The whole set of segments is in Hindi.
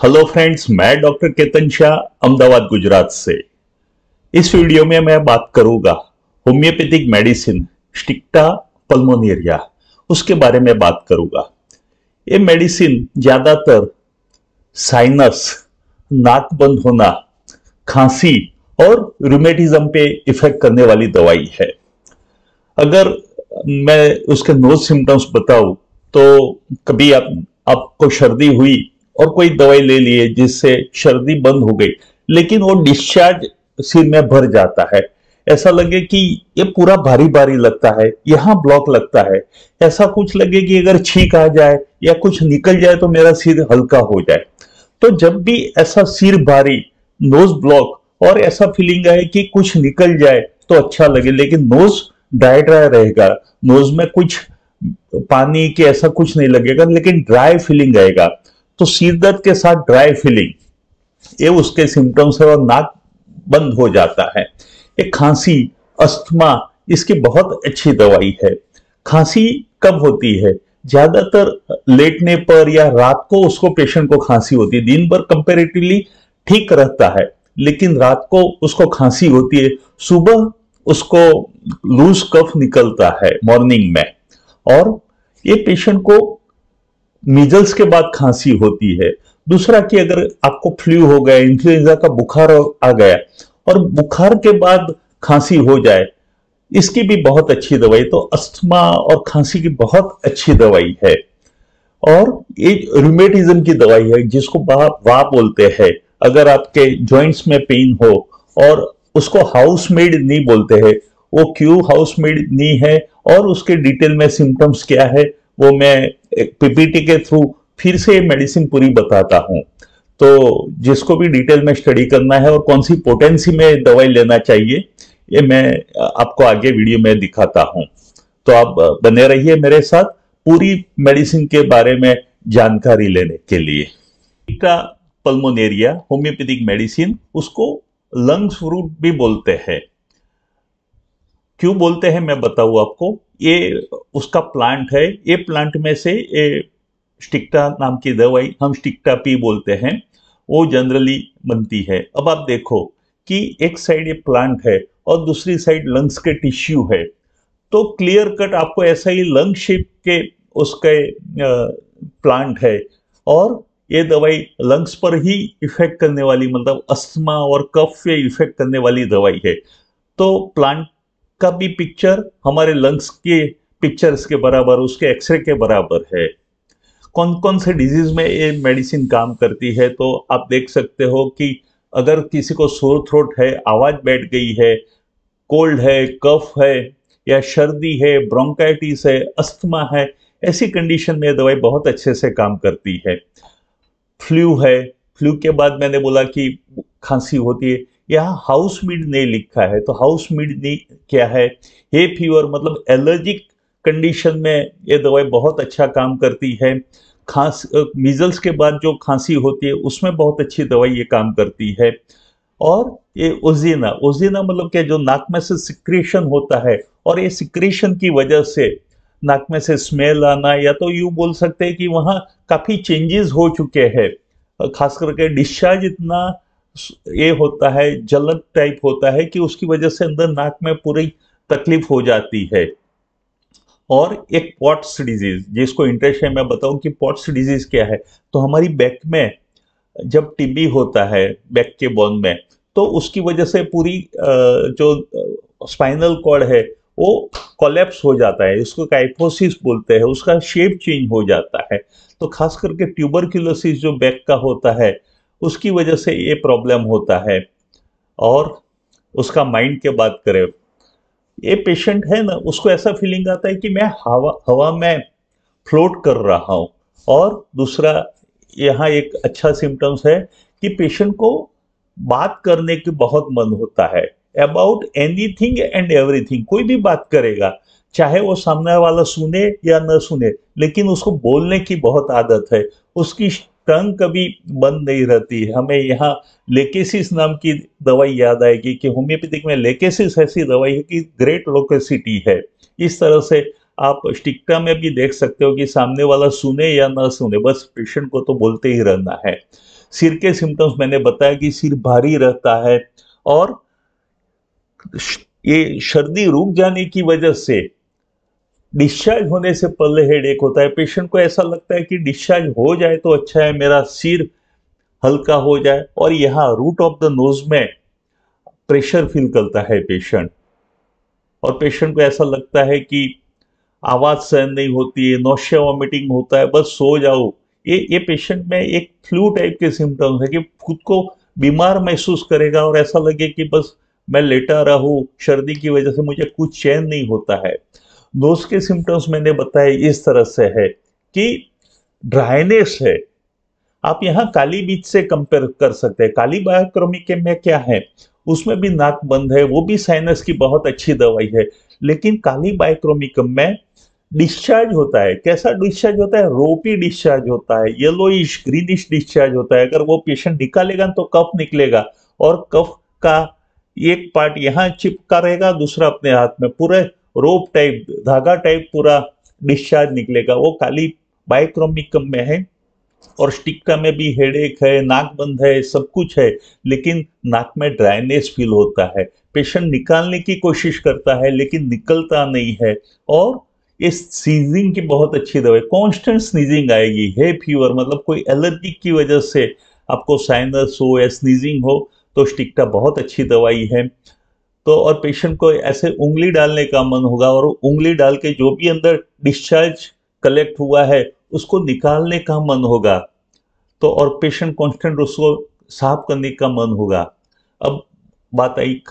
हेलो फ्रेंड्स मैं डॉक्टर केतन शाह अहमदाबाद, गुजरात से। इस वीडियो में मैं बात करूँगा होम्योपैथिक मेडिसिन, स्टिक्टा पल्मोनेरिया। उसके बारे में बात करूँगा। ये मेडिसिन ज़्यादातर साइनस नाक बंद होना, खांसी और रूमेटिज्म पे इफ़ेक्ट करने वाली दवाई है। अगर मैं उसके नो सिम्टम्स बताऊँ तो कभी आप, आपको सर्दी हुई और कोई दवाई ले लिए जिससे सर्दी बंद हो गई, लेकिन वो डिस्चार्ज सिर में भर जाता है। ऐसा लगे कि ये पूरा भारी भारी लगता है, यहाँ ब्लॉक लगता है। ऐसा कुछ लगे कि अगर छींक आ जाए या कुछ निकल जाए तो मेरा सिर हल्का हो जाए। तो जब भी ऐसा सिर भारी नोज़ ब्लॉक और ऐसा फीलिंग आए कि कुछ निकल जाए तो अच्छा लगे, लेकिन नोज़ ड्राई ड्राई रहेगा। नोज़ में कुछ पानी के ऐसा कुछ नहीं लगेगा, लेकिन ड्राई फीलिंग आएगा। तो सिर दर्द के साथ ड्राई फीलिंग ये उसके सिम्टम्स है और नाक बंद हो जाता है। ये खांसी, अस्थमा, इसकी बहुत अच्छी दवाई है। खांसी कब होती है? ज़्यादातर लेटने पर या रात को उसको पेशेंट को खांसी होती है। दिन भर कंपेरेटिवली ठीक रहता है, लेकिन रात को उसको खांसी होती है। सुबह उसको लूज कफ निकलता है मॉर्निंग में। और ये पेशेंट को मीजल्स के बाद खांसी होती है। दूसरा कि अगर आपको फ्लू हो गया इन्फ्लुएंजा का बुखार आ गया और बुखार के बाद खांसी हो जाए, इसकी भी बहुत अच्छी दवाई तो अस्थमा और खांसी की बहुत अच्छी दवाई है। और एक रूमेटिज्म की दवाई है, जिसको वा बोलते हैं। अगर आपके जॉइंट्स में पेन हो और उसको हाउस मेड नी बोलते हैं, वो क्यों हाउस मेड नी है और उसके डिटेल में सिम्टम्स क्या है, वो मैं पीपीटी के थ्रू फिर से मेडिसिन पूरी बताता हूँ। तो जिसको भी डिटेल में स्टडी करना है और कौन सी पोटेंसी में दवाई लेना चाहिए, ये मैं, आपको आगे वीडियो में दिखाता हूँ। तो आप बने रहिए मेरे साथ पूरी मेडिसिन के बारे में जानकारी लेने के लिए। पल्मोनेरिया होम्योपैथिक मेडिसिन उसको लंग्स फ्रूट भी बोलते हैं। क्यों बोलते हैं मैं बताऊँ आपको? ये उसका प्लांट है। ये प्लांट में से ये स्टिक्टा नाम की दवाई हम स्टिक्टा पी बोलते हैं, वो जनरली बनती है। अब आप देखो कि एक साइड ये प्लांट है और दूसरी साइड लंग्स के टिश्यू है। तो क्लियर कट आपको ऐसा ही लंग शेप के उसके प्लांट है और ये दवाई लंग्स पर ही इफ़ेक्ट करने वाली मतलब अस्थमा और कफ पे इफ़ेक्ट करने वाली दवाई है। तो प्लांट का भी पिक्चर हमारे लंग्स के पिक्चर्स के बराबर, उसके एक्सरे के बराबर है। कौन कौन से डिज़ीज़ में ये मेडिसिन काम करती है? तो आप देख सकते हो कि अगर किसी को सोर थ्रोट है, आवाज़ बैठ गई है कोल्ड है कफ है, या सर्दी है ब्रोंकाइटिस है अस्थमा है, ऐसी कंडीशन में दवाई बहुत अच्छे से काम करती है। फ्लू है फ्लू के बाद मैंने बोला कि खांसी होती है यहाँ हाउस मीड ने लिखा है तो हाउस मीड ने क्या है? हे फीवर मतलब एलर्जिक कंडीशन में ये दवाई बहुत अच्छा काम करती है। खांस मीजल्स के बाद जो खांसी होती है, उसमें बहुत अच्छी दवाई ये काम करती है। और ये ओजीना ओजीना मतलब क्या, जो नाक में से सिक्रेशन होता है, और ये सिक्रेशन की वजह से नाक में से स्मेल आना, या तो यूँ बोल सकते हैं कि वहाँ काफ़ी चेंजेस हो चुके हैं। खास करके डिस्चार्ज इतना ये होता है, जलन टाइप होता है कि उसकी वजह से अंदर नाक में पूरी तकलीफ़ हो जाती है। और एक पॉट्स डिज़ीज़, जिसको इंटरेस्ट है, मैं बताऊँ कि पॉट्स डिज़ीज़ क्या है। तो हमारी बैक में जब टीबी होता है बैक के बोन में तो उसकी वजह से पूरी जो स्पाइनल कॉर्ड है, वो कोलेप्स हो जाता है। इसको काइफोसिस बोलते हैं, उसका शेप चेंज हो जाता है। तो खास करके ट्यूबरक्यूलोसिस जो बैक का होता है उसकी वजह से ये प्रॉब्लम होता है। और उसका माइंड के बात करें, ये पेशेंट है ना, उसको ऐसा फीलिंग आता है कि मैं हवा हवा में फ्लोट कर रहा हूँ। और दूसरा, यहाँ एक अच्छा सिम्टम्स है कि पेशेंट को बात करने की बहुत मन होता है। About anything and everything कोई भी बात करेगा, चाहे वो सामने वाला सुने या न सुने, लेकिन उसको बोलने की बहुत आदत है। उसकी टंग कभी बंद नहीं रहती है। हमें यहाँ लेकेसिस नाम की दवाई याद आएगी कि होम्योपैथिक में लेकेसिस ऐसी दवाई है कि ग्रेट लोकेसिटी है। इस तरह से आप स्टिक्टा में भी देख सकते हो कि सामने वाला सुने या ना सुने, बस पेशेंट को तो बोलते ही रहना है। सिर के सिम्टम्स मैंने बताया कि सिर भारी रहता है और ये सर्दी रुक जाने की वजह से डिस्चार्ज होने से पहले हेड एक होता है। पेशेंट को ऐसा लगता है कि डिस्चार्ज हो जाए तो अच्छा है, मेरा सिर हल्का हो जाए और यहाँ रूट ऑफ़ द नोज़ में प्रेशर फील करता है पेशेंट और पेशेंट को ऐसा लगता है कि आवाज़ सहन नहीं होती है नौशिया वॉमिटिंग होता है, बस सो जाओ। ये ये पेशेंट में एक फ्लू टाइप के सिम्टम्स है कि खुद को बीमार महसूस करेगा और ऐसा लगे कि बस मैं लेटा रहूँ, सर्दी की वजह से मुझे कुछ चैन नहीं होता है। नोज़ के सिम्टम्स मैंने बताए इस तरह से है कि ड्राइनेस है। आप यहाँ काली बीच से कंपेयर कर सकते हैं। काली बायोक्रोमिक में क्या है? उसमें भी नाक बंद है, वो भी साइनस की बहुत अच्छी दवाई है। लेकिन काली बायोक्रोमिकम में डिस्चार्ज होता है। कैसा डिस्चार्ज होता है? रोपी डिस्चार्ज होता है येलोइश ग्रीनिश डिस्चार्ज होता है। अगर वो पेशेंट निकालेगा तो कफ निकलेगा और कफ का एक पार्ट यहाँ चिपका रहेगा, दूसरा अपने हाथ में। पूरे रोप टाइप, धागा टाइप पूरा डिस्चार्ज निकलेगा। वो काली बायोक्रोमिकम में है और स्टिक्का में भी हेडेक है, नाक बंद है, सब कुछ है, लेकिन नाक में ड्राइनेस फील होता है। पेशेंट निकालने की कोशिश करता है, लेकिन निकलता नहीं है। और इस सीजिंग की बहुत अच्छी दवाई कॉन्स्टेंट स्नीजिंग आएगी है फीवर मतलब कोई एलर्जी की वजह से आपको साइनस हो या स्नीजिंग हो तो स्टिक्टा बहुत अच्छी दवाई है। तो और पेशेंट को ऐसे उंगली डालने का मन होगा और उंगली डाल के जो भी अंदर डिस्चार्ज कलेक्ट हुआ है, उसको निकालने का मन होगा। तो और पेशेंट कॉन्स्टेंट उसको साफ़ करने का मन होगा। अब बात आई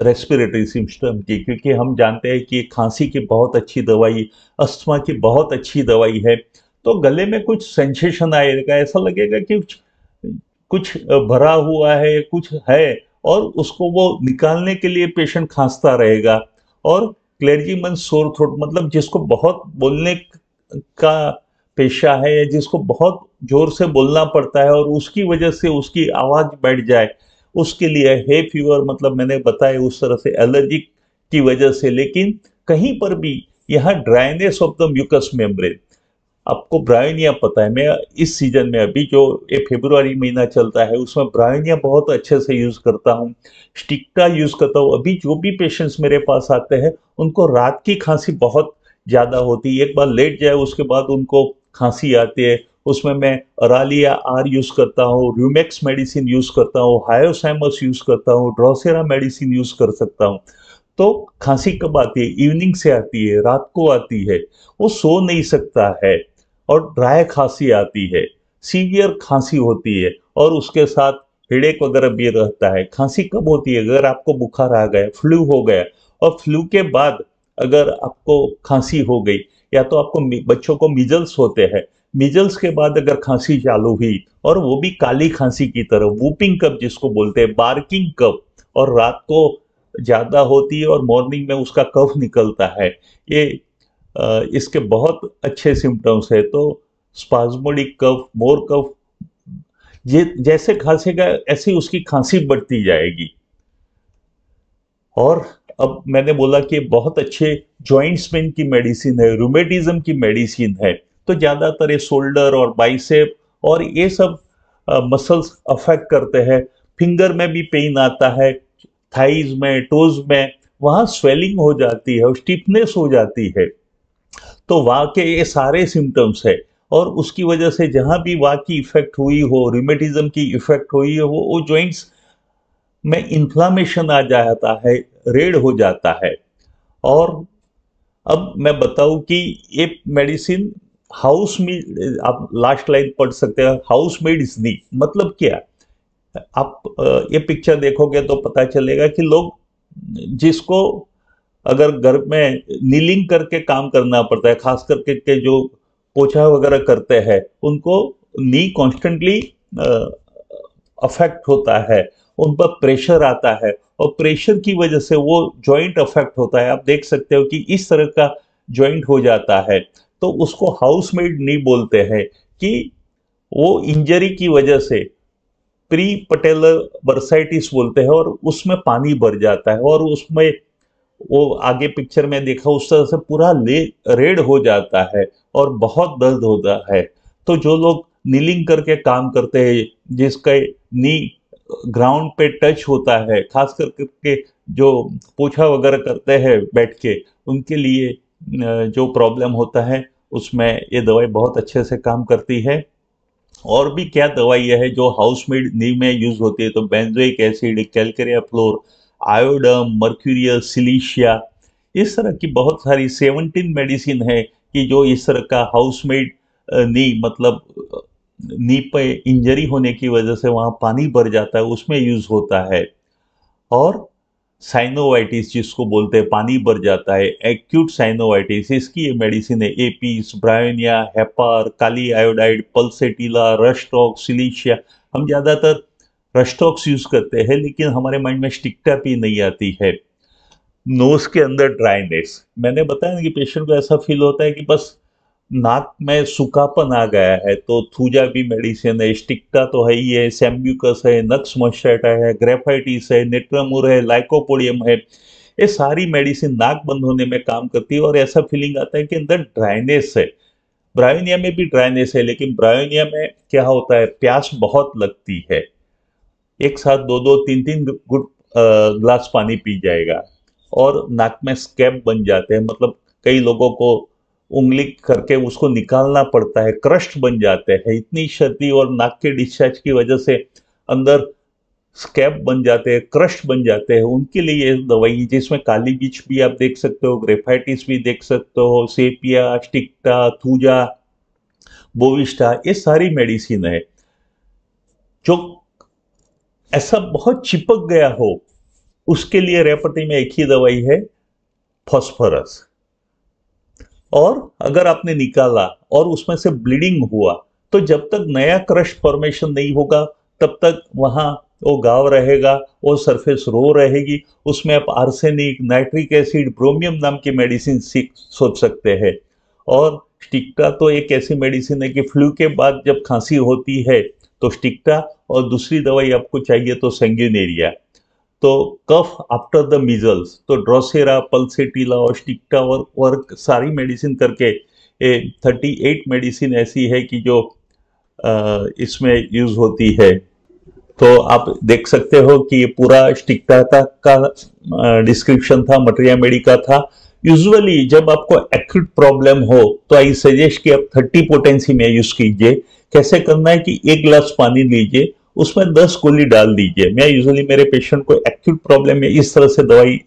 रेस्पिरेटरी सिस्टम की, क्योंकि हम जानते हैं कि खांसी की बहुत अच्छी दवाई अस्थमा की बहुत अच्छी दवाई है। तो गले में कुछ सेंसेशन आएगा, ऐसा लगेगा कि कुछ भरा हुआ है, कुछ है। और उसको वो निकालने के लिए पेशेंट खांसता रहेगा। और क्लेरिजीमन सोर थ्रोट मतलब जिसको बहुत बोलने का पेशा है या जिसको बहुत ज़ोर से बोलना पड़ता है और उसकी वजह से उसकी आवाज़ बैठ जाए, उसके लिए हे फीवर मतलब मैंने बताया उस तरह से एलर्जी की वजह से। लेकिन कहीं पर भी यहाँ dryness of the mucous membrane आपको ब्रायनिया पता है, मैं इस सीज़न में अभी जो ये फेब्रुआरी महीना चलता है, उसमें ब्रायनिया बहुत अच्छे से यूज़ करता हूँ। स्टिक्टा यूज़ करता हूँ। अभी जो भी पेशेंट्स मेरे पास आते हैं, उनको रात की खांसी बहुत ज़्यादा होती है। एक बार लेट जाए, उसके बाद उनको खांसी आती है। उसमें मैं अरालिया आर यूज़ करता हूँ रूमेक्स मेडिसिन यूज़ करता हूँ हायोसाइमस यूज़ करता हूँ ड्रोसेरा मेडिसिन यूज़ कर सकता हूँ। तो खांसी कब आती है? इवनिंग से आती है, रात को आती है। वो सो नहीं सकता है। और ड्राई खांसी आती है, सीवियर खांसी होती है और उसके साथ हेडेक वगैरह भी रहता है। खांसी कब होती है? अगर आपको बुखार आ गया फ्लू हो गया और फ्लू के बाद अगर आपको खांसी हो गई या तो आपको बच्चों को मिजल्स होते हैं मिजल्स के बाद अगर खांसी चालू हुई और वो भी काली खांसी की तरह वूपिंग कप जिसको बोलते हैं बार्किंग कप और रात को ज़्यादा होती है और मॉर्निंग में उसका कफ निकलता है, ये इसके बहुत अच्छे सिम्टम्स है तो स्पाजमोडिक कफ मोर कफ ये जैसे खांसेगा ऐसे उसकी खांसी बढ़ती जाएगी। और अब मैंने बोला कि बहुत अच्छे जॉइंट्स पेन की मेडिसिन है रूमेटिज्म की मेडिसिन है तो ज़्यादातर ये शोल्डर और बाइसेप और ये सब मसल्स अफेक्ट करते हैं। फिंगर में भी पेन आता है थाइज में टोज में, वहाँ स्वेलिंग हो जाती है और स्टिफनेस हो जाती है। तो वहाँ के ये सारे सिम्टम्स है। और उसकी वजह से जहाँ भी वहाँ की इफ़ेक्ट हुई हो रिमेटिज्म की इफ़ेक्ट हुई हो, वो जॉइंट्स में इन्फ्लामेशन आ जाता है रेड हो जाता है। और अब मैं बताऊँ कि ये मेडिसिन हाउस मेड आप लास्ट लाइन पढ़ सकते हैं हाउस मेड इज़ दी मतलब क्या? आप ये पिक्चर देखोगे तो पता चलेगा कि लोग जिसको अगर घर में नीलिंग करके काम करना पड़ता है, खास करके के जो पोछा वगैरह करते हैं, उनको नी कॉन्स्टेंटली अफेक्ट होता है, उन पर प्रेशर आता है और प्रेशर की वजह से वो जॉइंट अफेक्ट होता है। आप देख सकते हो कि इस तरह का जॉइंट हो जाता है। तो उसको हाउसमेड नी बोलते हैं कि वो इंजरी की वजह से प्री पटेलर बर्साइटिस बोलते हैं और उसमें पानी भर जाता है और उसमें वो आगे पिक्चर में देखा, उस तरह से पूरा ले, रेड हो जाता है और बहुत दर्द होता है। तो जो लोग नीलिंग करके काम करते हैं, जिसका नी ग्राउंड पे टच होता है, खास करके जो पोछा वगैरह करते हैं बैठ के, उनके लिए जो प्रॉब्लम होता है, उसमें ये दवाई बहुत अच्छे से काम करती है। और भी क्या दवाई है जो हाउस मेड नी में यूज़ होती है तो benzoic acid calcarea fluor iodum mercurial, silicea, इस तरह की बहुत सारी सेवनटीन मेडिसिन है कि जो इस तरह का हाउस मेड नी मतलब नी पे इंजरी होने की वजह से वहाँ पानी भर जाता है, उसमें यूज़ होता है। और साइनोवाइटिस जिसको बोलते हैं, पानी भर जाता है, एक्यूट साइनोवाइटिस, इसकी ये मेडिसिन है, apis, bryonia, hepar, kali iodide, pulsatilla rhus tox silicea, हम ज़्यादातर रस्टॉक्स यूज़ करते हैं, लेकिन हमारे माइंड में स्टिक्टा भी नहीं आती है। नोज़ के अंदर ड्राइनेस मैंने बताया ना कि पेशेंट को ऐसा फील होता है कि बस नाक में सूखापन आ गया है तो थूजा भी मेडिसिन है स्टिक्टा तो है ही है सेम्ब्यूकस है नक्स मोस्टाइटा है ग्रेफाइटिस है नेट्रामुर है लाइकोपोडियम है। ये सारी मेडिसिन नाक बंद होने में काम करती है और ऐसा फीलिंग आता है कि अंदर ड्राइनेस है। ब्रायोनिया में भी ड्राइनेस है, लेकिन ब्रायोनिया में क्या होता है? प्यास बहुत लगती है। एक साथ दो दो, तीन तीन गुट ग्लास पानी पी जाएगा और नाक में स्कैप बन जाते हैं। मतलब कई लोगों को उंगली करके उसको निकालना पड़ता है, क्रस्ट बन जाते हैं। इतनी क्षति और नाक के डिस्चार्ज की वजह से अंदर स्कैप बन जाते हैं, क्रस्ट बन जाते हैं। उनके लिए ये दवाई जिसमें काली बीच भी आप देख सकते हो, ग्रेफाइटिस भी देख सकते हो, सेपिया, स्टिक्टा, थूजा, बोविस्टा, ये सारी मेडिसिन है, जो ऐसा बहुत चिपक गया हो, उसके लिए रेपटी में एक ही दवाई है, फॉस्फोरस। और अगर आपने निकाला और उसमें से ब्लीडिंग हुआ तो जब तक नया क्रश फॉर्मेशन नहीं होगा, तब तक वहाँ वो गाव रहेगा, वो सरफेस रो रहेगी, उसमें आप आर्सेनिक, नाइट्रिक एसिड, ब्रोमियम नाम की मेडिसिन सोच सकते हैं। और स्टिक्टा तो एक ऐसी मेडिसिन है कि फ्लू के बाद जब खांसी होती है तो स्टिक्टा और दूसरी दवाई आपको चाहिए तो सेंग्यूनेरिया तो कफ आफ्टर द मिजल्स तो ड्रोसेरा पल्सेटिला और स्टिक्टा और वर्क सारी मेडिसिन करके ये थर्टी एट मेडिसिन ऐसी है कि जो आ, इसमें यूज़ होती है। तो आप देख सकते हो कि ये पूरा स्टिक्टा का, का डिस्क्रिप्शन था मटेरिया मेडिका था। यूजुअली जब आपको एक्यूट प्रॉब्लम हो तो आई सजेस्ट कि आप थर्टी पोटेंसी में यूज़ कीजिए। कैसे करना है कि एक गिलास पानी लीजिए, उसमें दस गोली डाल दीजिए। मैं यूजुअली मेरे पेशेंट को एक्यूट प्रॉब्लम में इस तरह से दवाई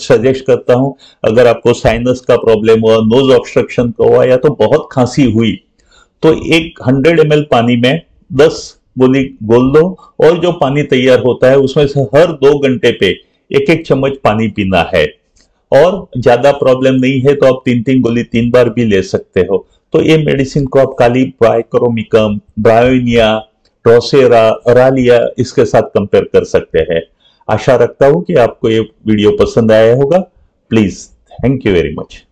सजेस्ट करता हूँ। अगर आपको साइनस का प्रॉब्लम हुआ नोज़ ऑब्स्ट्रक्शन का हुआ, या तो बहुत खांसी हुई तो एक हंड्रेड एम पानी में दस गोली गोल दो और जो पानी तैयार होता है, उसमें से हर दो घंटे पे एक एक चम्मच पानी पीना है। और ज़्यादा प्रॉब्लम नहीं है तो आप तीन तीन गोली तीन बार भी ले सकते हो। तो ये मेडिसिन को आप काली ब्राइक्रोमिकम ब्रायोनिया रोसेरा अरालिया इसके साथ कंपेयर कर सकते हैं। आशा रखता हूँ कि आपको ये वीडियो पसंद आया होगा। Please thank you very much